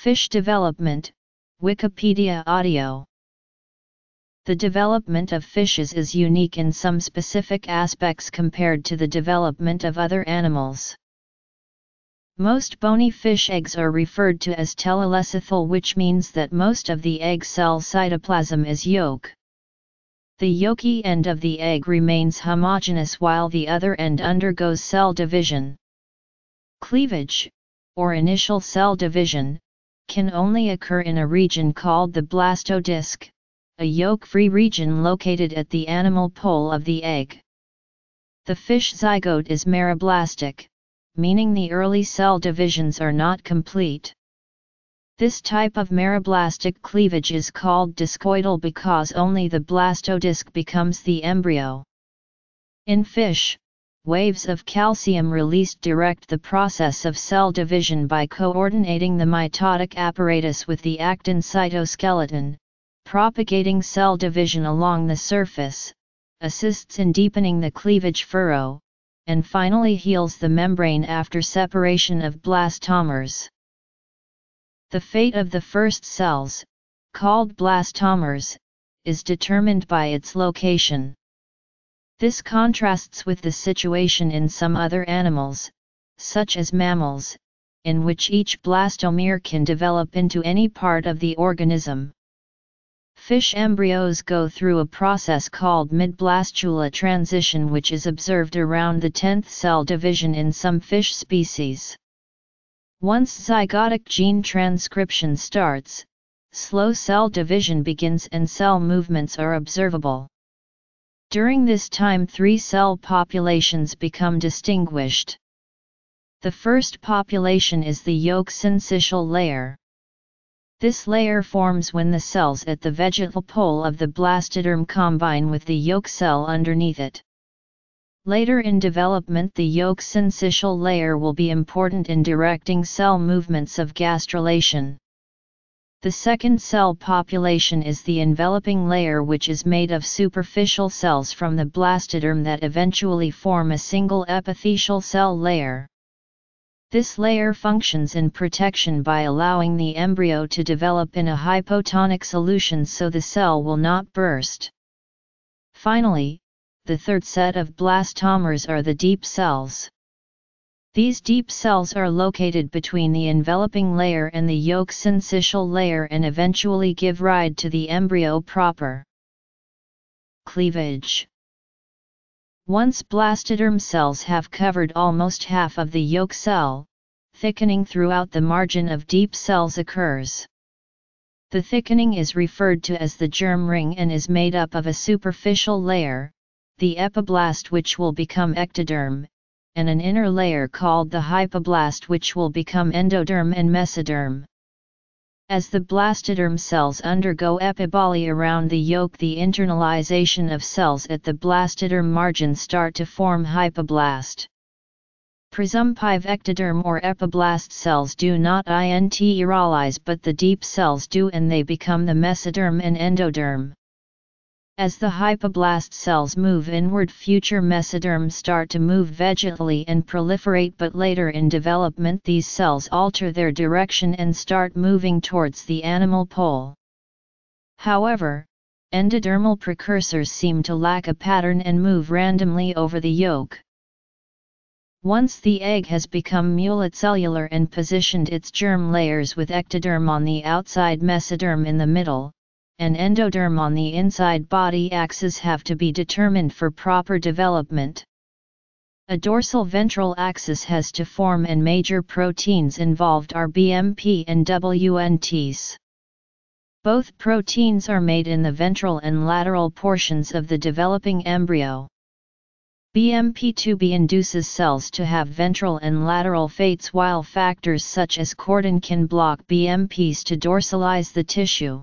Fish development, Wikipedia audio. The development of fishes is unique in some specific aspects compared to the development of other animals. Most bony fish eggs are referred to as telolecithal which means that most of the egg cell cytoplasm is yolk. The yolky end of the egg remains homogeneous while the other end undergoes cell division. Cleavage, or initial cell division, can only occur in a region called the blastodisc, a yolk-free region located at the animal pole of the egg. The fish zygote is meriblastic, meaning the early cell divisions are not complete. This type of meriblastic cleavage is called discoidal because only the blastodisc becomes the embryo. In fish, waves of calcium released direct the process of cell division by coordinating the mitotic apparatus with the actin cytoskeleton, propagating cell division along the surface, assists in deepening the cleavage furrow, and finally heals the membrane after separation of blastomeres. The fate of the first cells, called blastomeres, is determined by its location. This contrasts with the situation in some other animals, such as mammals, in which each blastomere can develop into any part of the organism. Fish embryos go through a process called mid-blastula transition which is observed around the 10th cell division in some fish species. Once zygotic gene transcription starts, slow cell division begins and cell movements are observable. During this time three cell populations become distinguished. The first population is the yolk syncytial layer. This layer forms when the cells at the vegetal pole of the blastoderm combine with the yolk cell underneath it. Later in development the yolk syncytial layer will be important in directing cell movements of gastrulation. The second cell population is the enveloping layer which is made of superficial cells from the blastoderm that eventually form a single epithelial cell layer. This layer functions in protection by allowing the embryo to develop in a hypotonic solution so the cell will not burst. Finally, the third set of blastomeres are the deep cells. These deep cells are located between the enveloping layer and the yolk syncytial layer and eventually give rise to the embryo proper. Cleavage once blastoderm cells have covered almost half of the yolk cell, thickening throughout the margin of deep cells occurs. The thickening is referred to as the germ ring and is made up of a superficial layer, the epiblast which will become ectoderm, and an inner layer called the hypoblast which will become endoderm and mesoderm. As the blastoderm cells undergo epiboly around the yolk the internalization of cells at the blastoderm margin start to form hypoblast. Presumptive ectoderm or epiblast cells do not interalize but the deep cells do and they become the mesoderm and endoderm. As the hypoblast cells move inward future mesoderms start to move vegetally and proliferate but later in development these cells alter their direction and start moving towards the animal pole. However, endodermal precursors seem to lack a pattern and move randomly over the yolk. Once the egg has become multicellular and positioned its germ layers with ectoderm on the outside mesoderm in the middle, and endoderm on the inside body axis have to be determined for proper development. A dorsal ventral axis has to form and major proteins involved are BMP and WNTs. Both proteins are made in the ventral and lateral portions of the developing embryo. BMP2B induces cells to have ventral and lateral fates while factors such as chordin can block BMPs to dorsalize the tissue.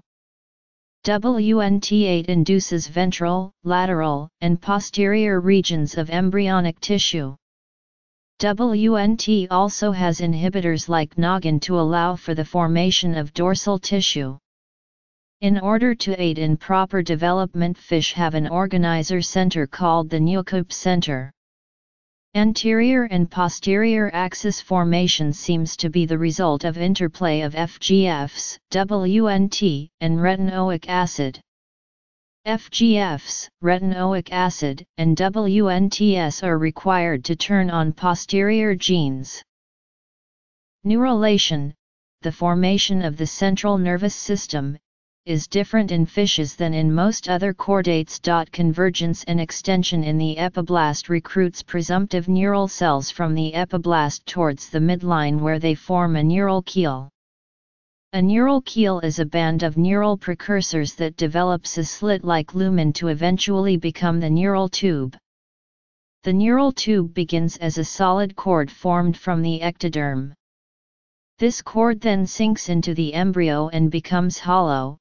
WNT8 induces ventral, lateral, and posterior regions of embryonic tissue. WNT also has inhibitors like noggin to allow for the formation of dorsal tissue. In order to aid in proper development fish have an organizer center called the Nieuwkoop Center. Anterior and posterior axis formation seems to be the result of interplay of FGFs, WNT, and retinoic acid. FGFs, retinoic acid, and WNTS are required to turn on posterior genes. Neurulation, the formation of the central nervous system, is different in fishes than in most other chordates. Convergence and extension in the epiblast recruits presumptive neural cells from the epiblast towards the midline where they form a neural keel. A neural keel is a band of neural precursors that develops a slit-like lumen to eventually become the neural tube. The neural tube begins as a solid cord formed from the ectoderm. This cord then sinks into the embryo and becomes hollow,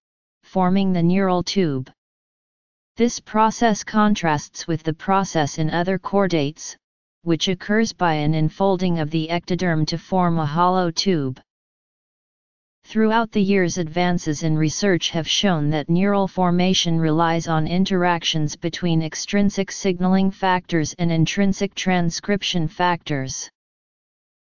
forming the neural tube. This process contrasts with the process in other chordates, which occurs by an enfolding of the ectoderm to form a hollow tube. Throughout the years advances in research have shown that neural formation relies on interactions between extrinsic signaling factors and intrinsic transcription factors.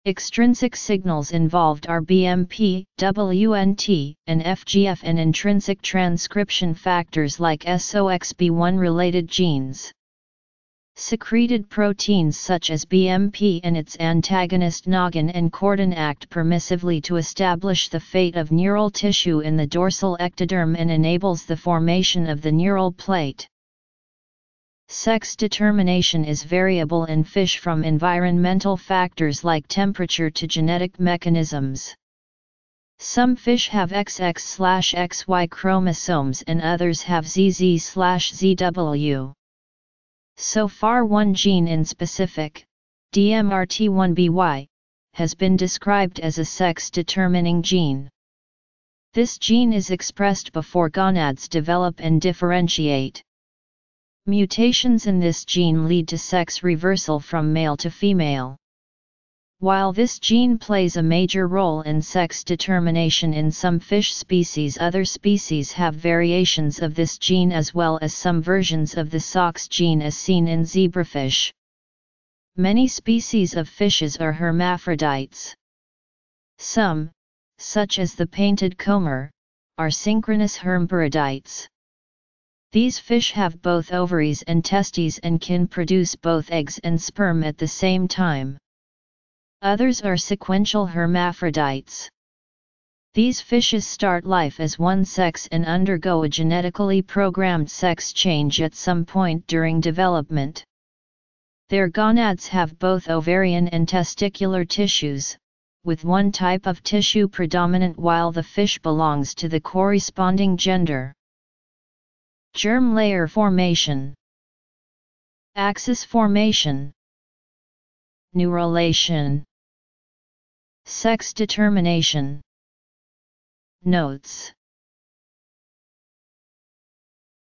Extrinsic signals involved are BMP, WNT, and FGF and intrinsic transcription factors like SOXB1 related genes. Secreted proteins such as BMP and its antagonist Noggin and Chordin act permissively to establish the fate of neural tissue in the dorsal ectoderm and enables the formation of the neural plate. Sex determination is variable in fish from environmental factors like temperature to genetic mechanisms. Some fish have XX-XY chromosomes and others have ZZ-ZW. So far one gene in specific, DMRT1BY, has been described as a sex-determining gene. This gene is expressed before gonads develop and differentiate. Mutations in this gene lead to sex reversal from male to female. While this gene plays a major role in sex determination in some fish species other species have variations of this gene as well as some versions of the SOX gene as seen in zebrafish. Many species of fishes are hermaphrodites. Some, such as the painted comber, are synchronous hermaphrodites. These fish have both ovaries and testes and can produce both eggs and sperm at the same time. Others are sequential hermaphrodites. These fishes start life as one sex and undergo a genetically programmed sex change at some point during development. Their gonads have both ovarian and testicular tissues, with one type of tissue predominant while the fish belongs to the corresponding gender. Germ layer formation. Axis formation. Neurulation. Sex determination. Notes